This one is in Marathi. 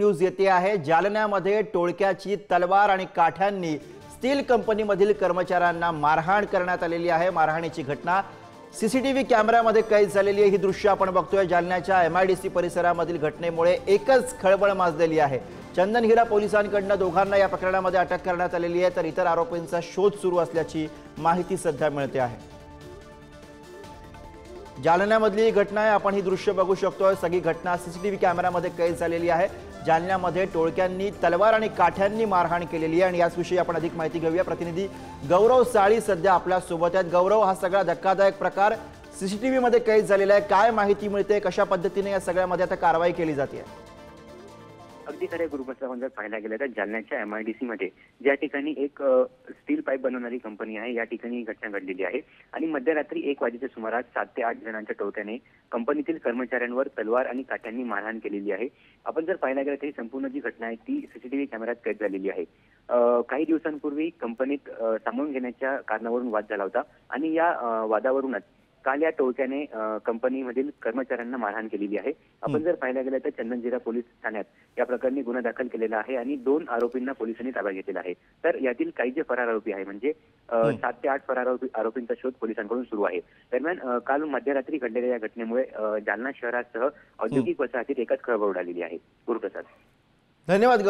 न्यूज येते आहे. जालन्यामध्ये टोळक्याची तलवार आणि काठ्यांनी स्टील कंपनीमधील कर्मचाऱ्यांना मारहाण करण्यात आलेली आहे. मारहाणीची घटना सीसीटीव्ही कॅमेऱ्यामध्ये कैद झालेली आहे. ही दृश्य आपण बघतोय. जालन्याच्या एमआयडीसी परिसरामधील घटनेमुळे एकच खळबळ माजलेली आहे. चंदनहिरा पोलिसांकडनं दोघांना या प्रकरणामध्ये अटक करण्यात आलेली आहे. तर इतर आरोपींचा शोध सुरू असल्याची माहिती सध्या मिळते आहे. जालन्यामधली ही घटना आहे. आपण ही दृश्य बघू शकतोय. सगळी घटना सीसीटीव्ही कॅमेऱ्यामध्ये कैद झालेली आहे. जालन्यामध्ये टोळक्यांनी तलवार आणि काठ्यांनी मारहाण केलेली आहे. आणि याचविषयी आपण अधिक माहिती घेऊया. प्रतिनिधी गौरव साळी सध्या आपल्यासोबत आहेत. गौरव हा सगळा धक्कादायक प्रकार सीसीटीव्हीमध्ये कैद झालेला आहे. काय माहिती मिळते? कशा पद्धतीने या सगळ्यामध्ये आता कारवाई केली जाते? अगदी खऱ्या गुरुप्रसाद जर पाहायला गेलं तर जालन्याच्या एमआयडीसी मध्ये ज्या ठिकाणी एक स्टील पाईप बनवणारी कंपनी आहे या ठिकाणी ही घटना घडलेली आहे. आणि मध्यरात्री एक वाजेच्या सुमारास सात ते आठ जणांच्या टोट्याने कंपनीतील कर्मचाऱ्यांवर तलवार आणि काट्यांनी मारहाण केलेली आहे. आपण जर पाहायला गेलं तर ही संपूर्ण जी घटना आहे ती सीसीटीव्ही कॅमेऱ्यात कैद झालेली आहे. काही दिवसांपूर्वी कंपनीत सामावून घेण्याच्या कारणावरून वाद झाला होता. आणि या वादावरूनच काल या टोळक्याने कंपनीमधील कर्मचाऱ्यांना मारहाण केलेली आहे. आपण जर पाहायला गेलं तर चंदनजिरा पोलीस ठाण्यात या प्रकरणी गुन्हा दाखल केलेला आहे आणि दोन आरोपींना पोलिसांनी ताब्यात घेतलेला आहे. तर यातील काही जे फरार आरोपी आहे म्हणजे सात ते आठ फरार आरोपी आरोपींचा शोध पोलिसांकडून सुरू आहे. दरम्यान काल मध्यरात्री घडलेल्या या घटनेमुळे जालना शहरासह औद्योगिक वसाहतीत एकच खळबळ उडालेली आहे. गुरुप्रसाद. धन्यवाद